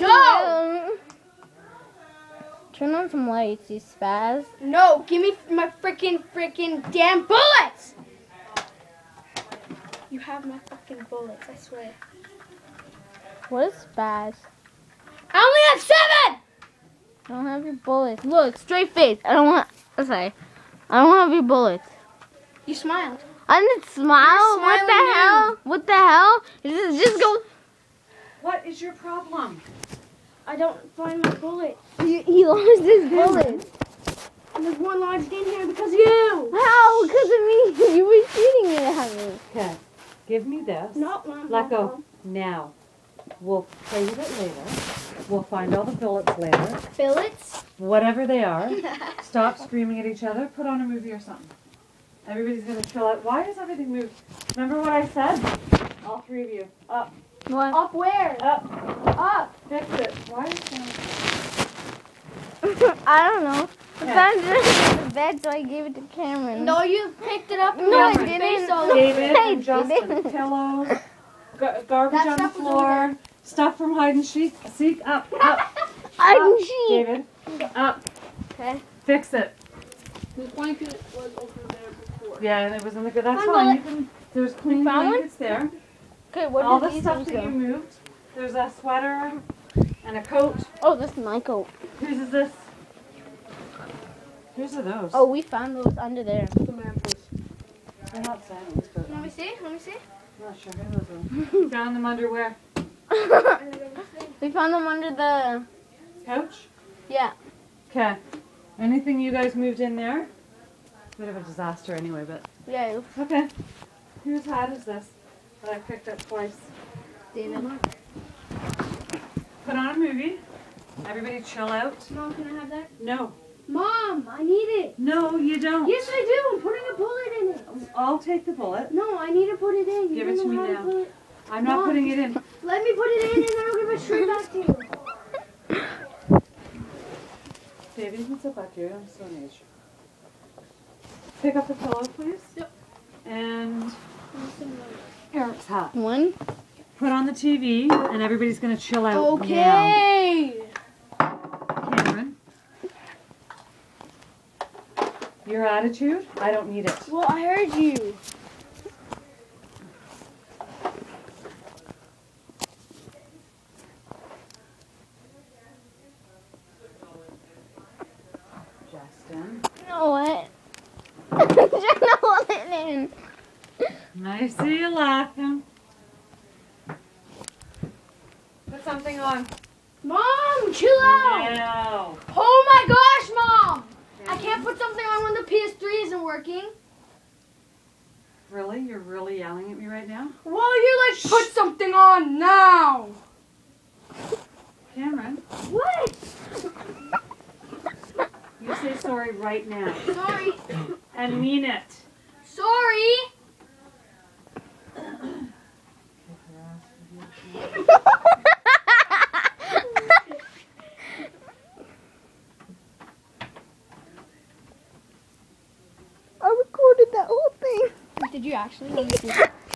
No! out. Turn on some lights, you spaz. No, give me my freaking freaking damn bullets. You have my fucking bullets, I swear. What is spaz? I only have seven. I don't have your bullets. Look, straight face. I don't want. Sorry. I don't have your bullets. You smiled. I didn't smile. What the hell? What the hell? This Just, just go. What is your problem? I don't find my bullet. He, he lost his bullets. And there's one lodged in here because of you. How? Because of me. You were shooting it at me. Okay, give me this. No, Mom. Let go. Now. We'll play with it later. We'll find all the bullets later. Billets. Whatever they are. Stop screaming at each other. Put on a movie or something. Everybody's gonna chill out. Why does everything move? Remember what I said? All three of you. Up, What? Up where? up, Up. fix it. Why is that? I don't know. I found it in the bed, so I gave it to Cameron. No, you picked it up. and No, I didn't. face all over David it. Hey, and Justin. David. Pillows. Gar- garbage That on the stuff was over floor. Stuff from hide and seek. Seek up, up. I up, didn't. David. Up. Okay. Fix it. The blanket was over there before. Yeah, and it was in the good. That's fine. You can, there's clean blankets there. Okay, what All did the stuff things that you go? moved. There's a sweater and a coat. Oh, this is my coat. Whose is this? Whose are those? Oh, we found those under there. The mantles. they're not Sammy's, but Let me see. Let me see. I'm not sure who those are. Found them under where? we found them under the. Couch. Yeah. Okay. Anything you guys moved in there? Bit of a disaster anyway, but Yeah, okay. Whose hat is this that I picked up twice? David. Put on a movie. Everybody chill out. Mom, can I have that? No. Mom, I need it. No, you don't. Yes, I do. I'm putting a bullet in it. I'll take the bullet. No, I need to put it in. You Give it to me now. put it- I'm not Mom. putting it in. Let me put it in and then I'll give it straight back to you. David, you can sit back here. I'm so age. Pick up the pillow, please. Yep. And Hat. One. Put on the TV, and everybody's gonna chill out now. Okay. Cameron. Your attitude? I don't need it. Well, I heard you. Justin. No, what? I'm trying to hold it in. I see you laughing. Put something on. Mom, chill out. No. Oh my gosh, Mom. I can't put something on when the PS3 isn't working. Really? You're really yelling at me right now? Well, you like put something on now. Cameron, What? you say sorry right now. Sorry. And mean it. Sorry. I recorded that whole thing. Did you actually?